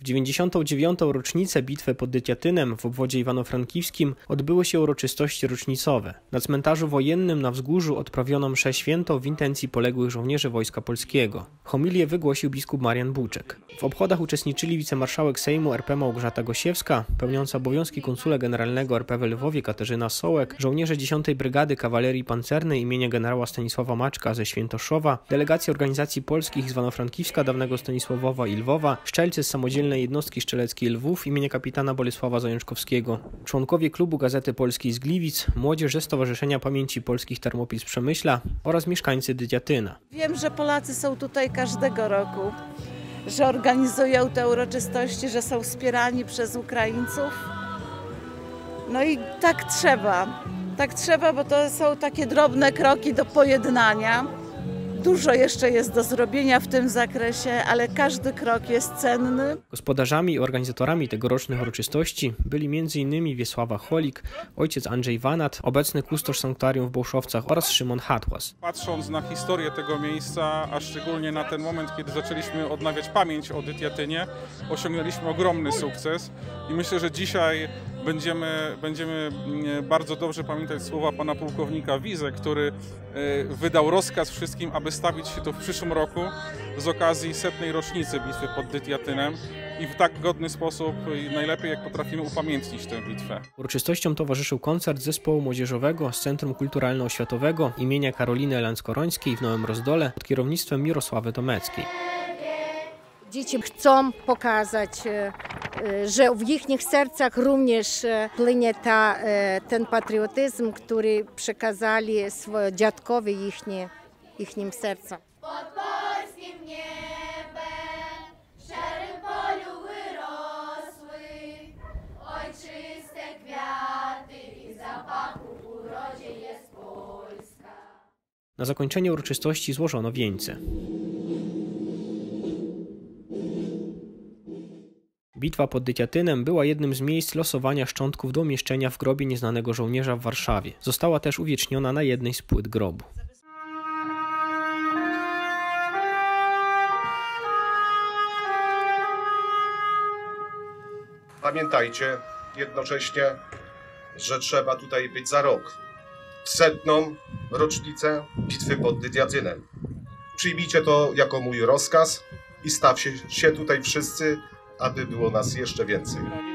W 99. rocznicę bitwy pod Dytiatynem w obwodzie iwano-frankiwskim odbyły się uroczystości rocznicowe. Na cmentarzu wojennym na wzgórzu odprawiono mszę święto w intencji poległych żołnierzy Wojska Polskiego. Homilię wygłosił biskup Marian Buczek. W obchodach uczestniczyli wicemarszałek Sejmu RP Małgorzata Gosiewska, pełniąca obowiązki konsula generalnego RP w Lwowie Katarzyna Sołek, żołnierze 10. Brygady Kawalerii Pancernej imienia generała Stanisława Maczka ze Świętoszowa, delegacja Organizacji Polskich z Iwano-Frankiwska dawnego Stanisławowa i Lwowa, szczelcy z samodzielnej jednostki strzeleckiej Lwów imienia kapitana Bolesława Zajączkowskiego, członkowie klubu Gazety Polskiej z Gliwic, młodzież ze Stowarzyszenia Pamięci Polskich Termopil z Przemyśla oraz mieszkańcy Dydziatyna. Wiem, że Polacy są tutaj każdego roku, że organizują te uroczystości, że są wspierani przez Ukraińców. No i tak trzeba. Tak trzeba, bo to są takie drobne kroki do pojednania. Dużo jeszcze jest do zrobienia w tym zakresie, ale każdy krok jest cenny. Gospodarzami i organizatorami tegorocznych uroczystości byli m.in. Wiesława Cholik, ojciec Andrzej Wanat, obecny kustosz sanktuarium w Bołszowcach oraz Szymon Hatłas. Patrząc na historię tego miejsca, a szczególnie na ten moment, kiedy zaczęliśmy odnawiać pamięć o Dytiatynie, osiągnęliśmy ogromny sukces i myślę, że dzisiaj będziemy, będziemy mm, bardzo dobrze pamiętać słowa pana pułkownika Wize, który e, wydał rozkaz wszystkim, aby stawić się tu w przyszłym roku z okazji setnej rocznicy bitwy pod Dytiatynem i w tak godny sposób i najlepiej jak potrafimy upamiętnić tę bitwę. Uroczystościom towarzyszył koncert zespołu młodzieżowego z Centrum Kulturalno-Oświatowego imienia Karoliny Lanskorońskiej w Nowym Rozdole pod kierownictwem Mirosławy Tomeckiej. Dzieci chcą pokazać, e, że w ich sercach również e, płynie ta, ten patriotyzm, który przekazali swoje dziadkowie ich, ich sercom. Pod polskim niebem, szarym polu wyrosły ojczyste kwiaty i zapachu w urodzie jest Polska. Na zakończenie uroczystości złożono wieńce. Bitwa pod Dyciatynem była jednym z miejsc losowania szczątków do umieszczenia w grobie nieznanego żołnierza w Warszawie. Została też uwieczniona na jednej z płyt grobu. Pamiętajcie jednocześnie, że trzeba tutaj być za rok. Setną rocznicę bitwy pod Dydiatynem. Przyjmijcie to jako mój rozkaz i stawcie się tutaj wszyscy aby było nas jeszcze więcej.